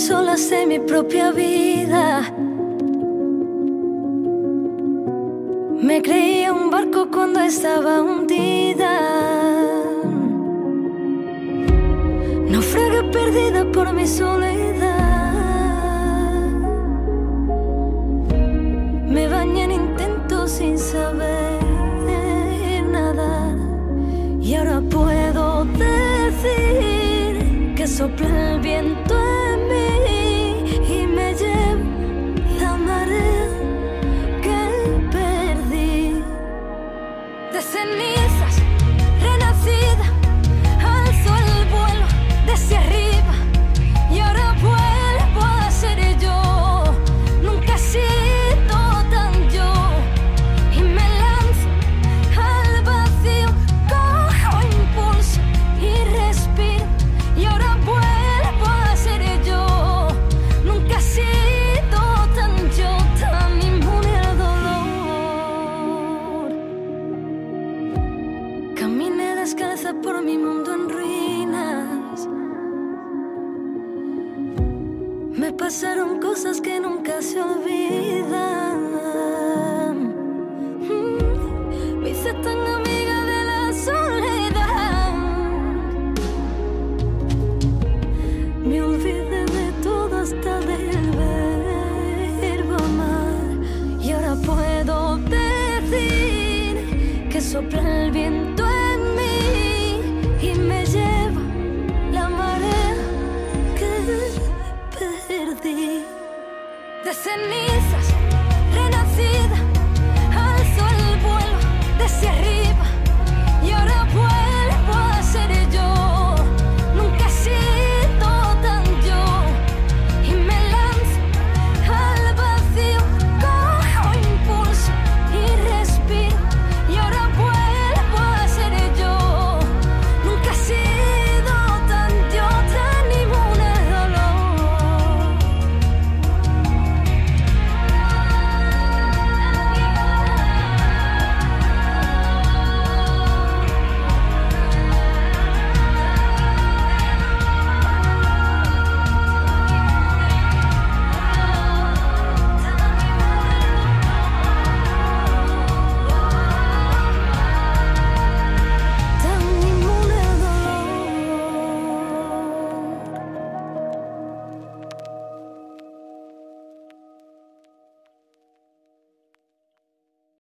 las olas de mi propia vida. Me creía un barco cuando estaba hundida. Naufraga perdida por mi soledad. Me bañé en intentos sin saber nada. Y ahora puedo decir que sopla el viento De cenizas, descalza por mi mundo en ruinas. Me pasaron cosas que nunca se olvidan. Mm, Me hice tan amiga de la soledad. Me olvidé de todo hasta del verbo amar. Y ahora puedo decir que sopla el viento